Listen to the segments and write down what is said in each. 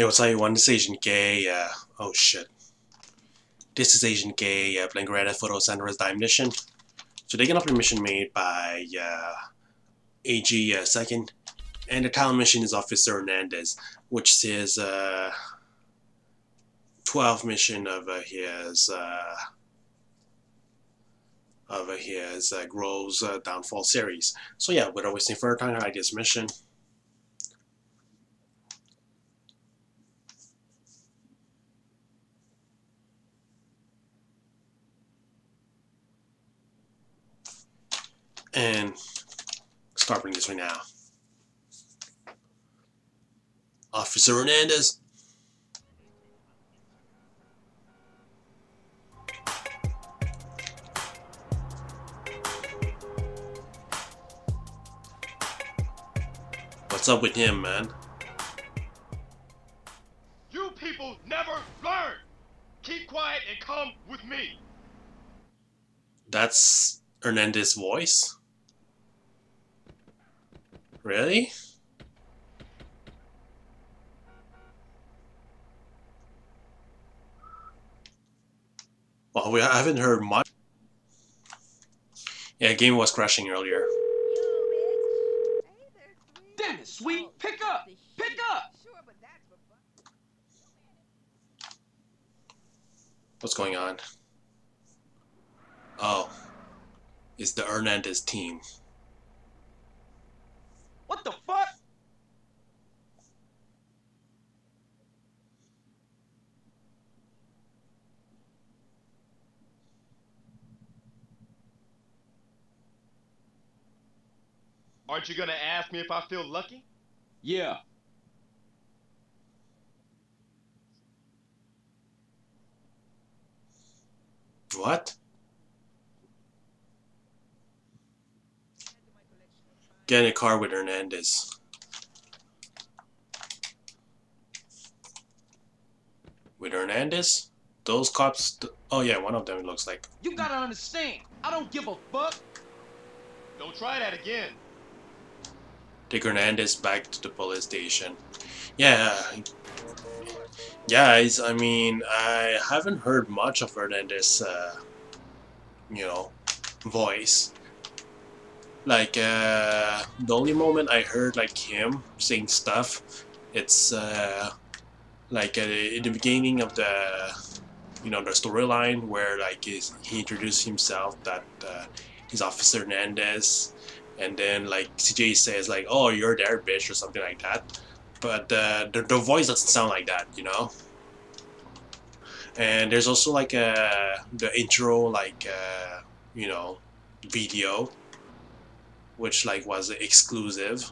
Hey, what's up everyone? This is AznKei. Uh, oh shit. This is AznKei, uh, Red Photo Sandra's DYOM Mission. So taking up a mission made by uh, EG uh, Second, and the title mission is Officer Hernandez, which is uh, 12 mission of uh, his uh, of uh, his uh, Grove's uh, Downfall series. So yeah, without wasting further time, I this mission. and right now. Officer Hernandez. What's up with him, man? You people never learn! Keep quiet and come with me! That's Hernandez's voice? Really? Well, we haven't heard much. Yeah, game was crashing earlier. Damn it, sweet! Pick up! Pick up! What's going on? Oh. It's the Hernandez team. What the fuck? Aren't you gonna ask me if I feel lucky? Yeah. What? Get in a car with Hernandez. With Hernandez? Those cops. Th oh, yeah, one of them it looks like. You gotta understand. I don't give a fuck. Don't try that again. Take Hernandez back to the police station. Yeah. Guys, I mean, I haven't heard much of Hernandez, uh, you know, voice. Like, uh, the only moment I heard, like, him saying stuff, it's, uh, like, uh, in the beginning of the, you know, the storyline where, like, he introduced himself that, uh, he's Officer Hernandez, and then, like, CJ says, like, oh, you're there, bitch, or something like that. But, uh, the, the voice doesn't sound like that, you know? And there's also, like, uh, the intro, like, uh, you know, video which like was exclusive.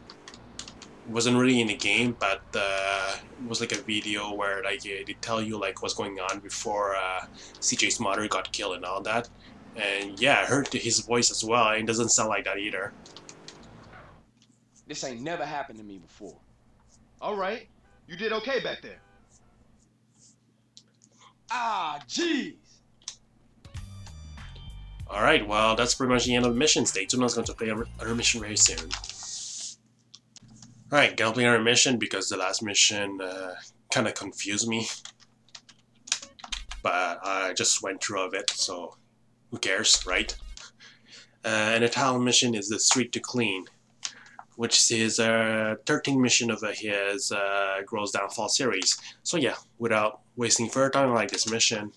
Wasn't really in the game, but uh, it was like a video where like they tell you like what's going on before uh, CJ's mother got killed and all that. And yeah, I heard his voice as well. It doesn't sound like that either. This ain't never happened to me before. Alright, you did okay back there. Ah, jeez. Alright, well, that's pretty much the end of the mission. Stay tuned, I was going to play another mission very soon. Alright, gonna play another mission because the last mission uh, kind of confused me. But I just went through of it, so who cares, right? Uh, and the title mission is The Street to Clean, which is a 13 mission of his uh, Grove's Downfall series. So yeah, without wasting further time, I like this mission.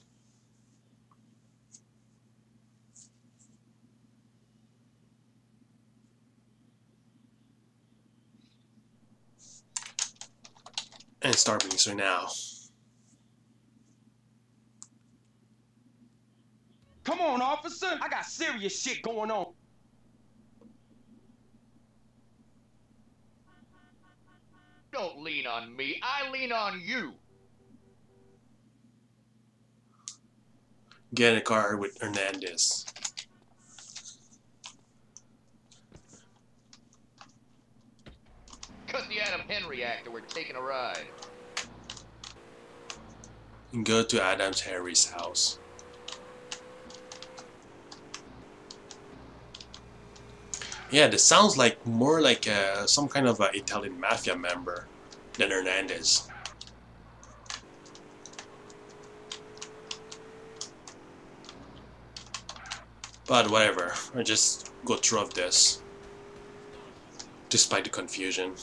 and start being so now. Come on, officer. I got serious shit going on. Don't lean on me, I lean on you. Get in a car with Hernandez. Cut the Adam Henry reactor, we're taking a ride. And go to Adams Harry's house. Yeah, this sounds like more like uh, some kind of uh, Italian mafia member than Hernandez. But whatever, I just got through of this, despite the confusion.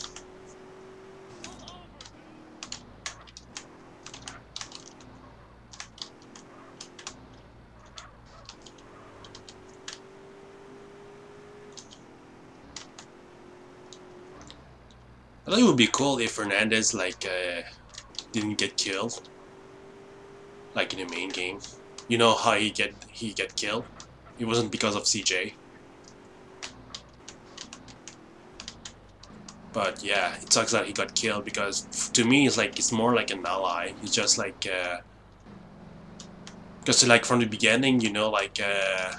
I thought it would be cool if Hernandez like uh, didn't get killed, like in the main game. You know how he get he get killed? It wasn't because of CJ. But yeah, it sucks that he got killed because to me it's like it's more like an ally. He's just like uh, because like from the beginning, you know, like uh,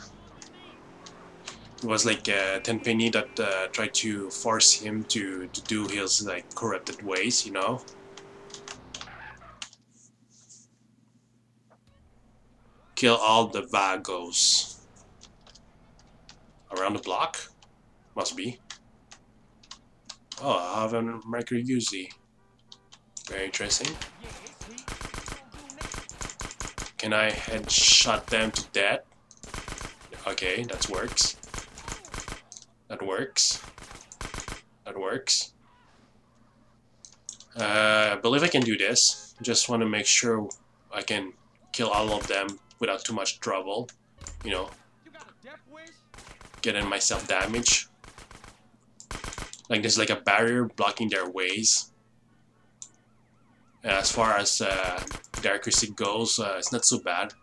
it was like uh, Tenpenny that uh, tried to force him to, to do his like corrupted ways, you know. Kill all the Vagos. Around the block? Must be. Oh, I have a Micro Uzi. Very interesting. Can I headshot them to death? Okay, that works. That works. That works. Uh, I believe I can do this. Just want to make sure I can kill all of them without too much trouble. You know, getting myself damage. Like there's like a barrier blocking their ways. And as far as uh, the accuracy goes, uh, it's not so bad.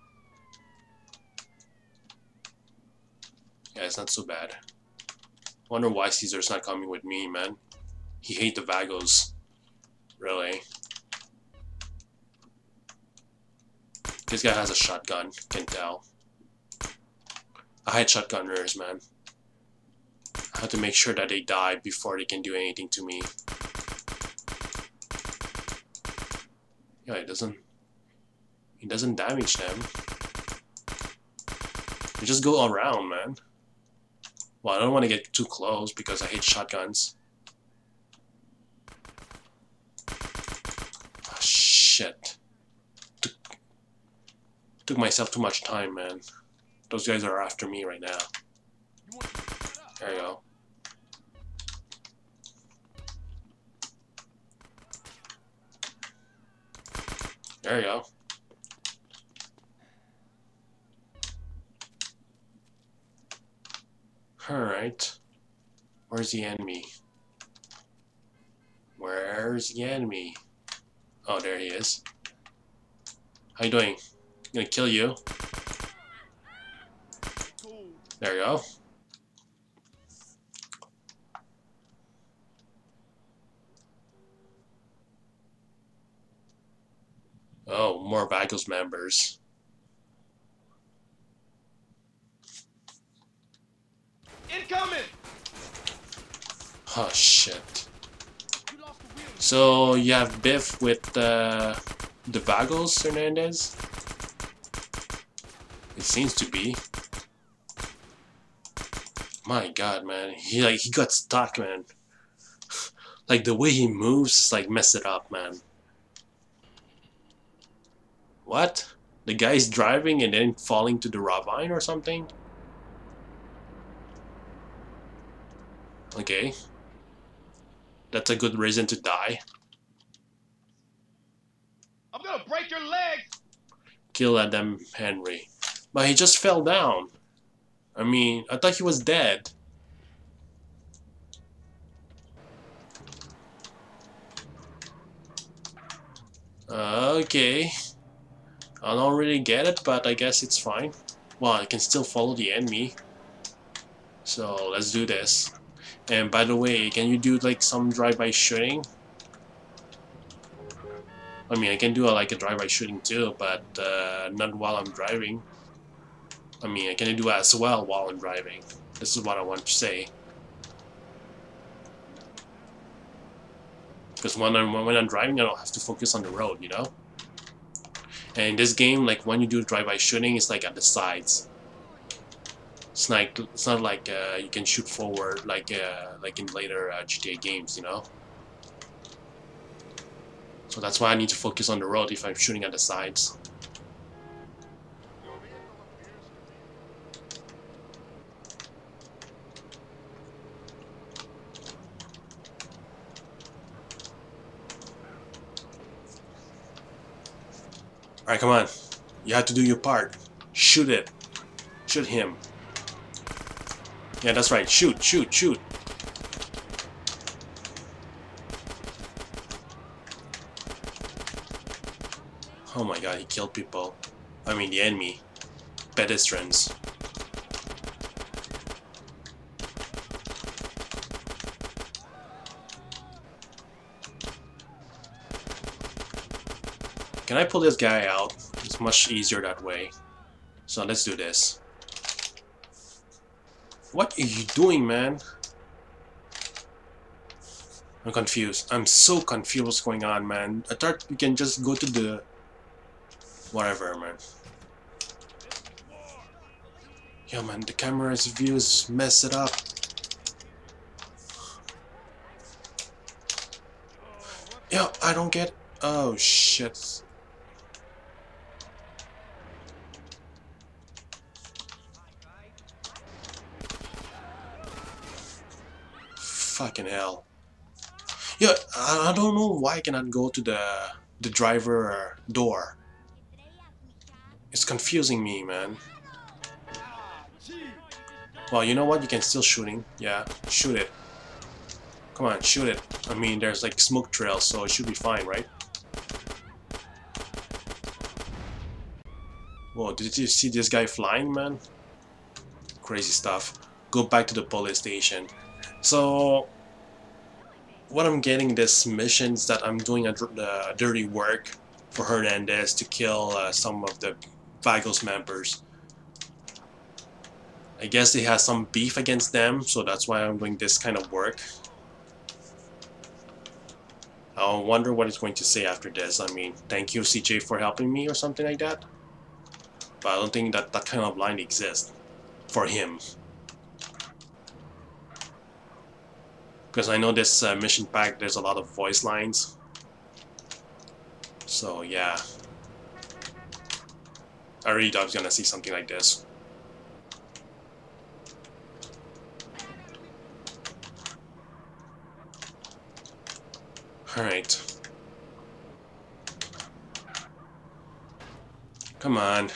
Yeah, it's not so bad. Wonder why Cesar's not coming with me, man. He hate the Vagos. Really. This guy has a shotgun, can tell. I hate shotgunners, man. I have to make sure that they die before they can do anything to me. Yeah, it doesn't... It doesn't damage them. They just go around, man. Well, I don't want to get too close because I hate shotguns. Oh, shit. Took, took myself too much time, man. Those guys are after me right now. There you go. There you go. Alright. Where's the enemy? Where's the enemy? Oh, there he is. How you doing? I'm gonna kill you. There you go. Oh, more Vagos members. Oh shit. So you have Biff with uh, the Vagos, Hernandez? It seems to be. My god, man. He like he got stuck, man. like the way he moves, like mess it up, man. What? The guy's driving and then falling to the ravine or something? Okay. That's a good reason to die. I'm gonna break your legs! Kill Adam Henry. But he just fell down. I mean, I thought he was dead. Uh, okay. I don't really get it, but I guess it's fine. Well, I can still follow the enemy. So, let's do this. And by the way, can you do like some drive-by shooting? I mean, I can do like a drive-by shooting too, but uh, not while I'm driving. I mean, I can do as well while I'm driving. This is what I want to say. Because when I'm when I'm driving, I don't have to focus on the road, you know. And in this game, like when you do drive-by shooting, it's like at the sides. It's not. it's not like uh, you can shoot forward like uh, like in later uh, GTA games, you know. So that's why I need to focus on the road if I'm shooting at the sides. Alright, come on. You have to do your part. Shoot it. Shoot him. Yeah, that's right. Shoot, shoot, shoot. Oh my god, he killed people. I mean, the enemy. Pedestrians. Can I pull this guy out? It's much easier that way. So let's do this. What are you doing, man? I'm confused. I'm so confused what's going on, man. I thought we can just go to the... Whatever, man. Yo, man, the camera's views mess it up. Yo, I don't get... Oh, shit. Fucking hell. Yeah, I, don't know why I cannot go to the the driver door. It's confusing me, man. Well, you know what? You can still shooting. Yeah, shoot it. Come on, shoot it. I mean, there's like smoke trails, so it should be fine, right? Whoa, did you see this guy flying, man? Crazy stuff. Go back to the police station. So, what I'm getting this missions that I'm doing a uh, dirty work for Hernandez to kill uh, some of the Vagos members. I guess he has some beef against them, so that's why I'm doing this kind of work. I wonder what he's going to say after this. I mean, thank you CJ for helping me or something like that. But I don't think that that kind of line exists for him. Because I know this uh, mission pack, there's a lot of voice lines. So yeah. I really thought I was gonna see something like this. Alright. Come on.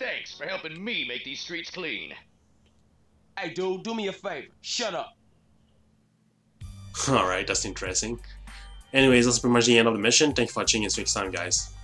Thanks for helping me make these streets clean. Hey, dude, do me a favor. Shut up. Alright, that's interesting. Anyways, that's pretty much the end of the mission. Thank you for watching and see you next time, guys.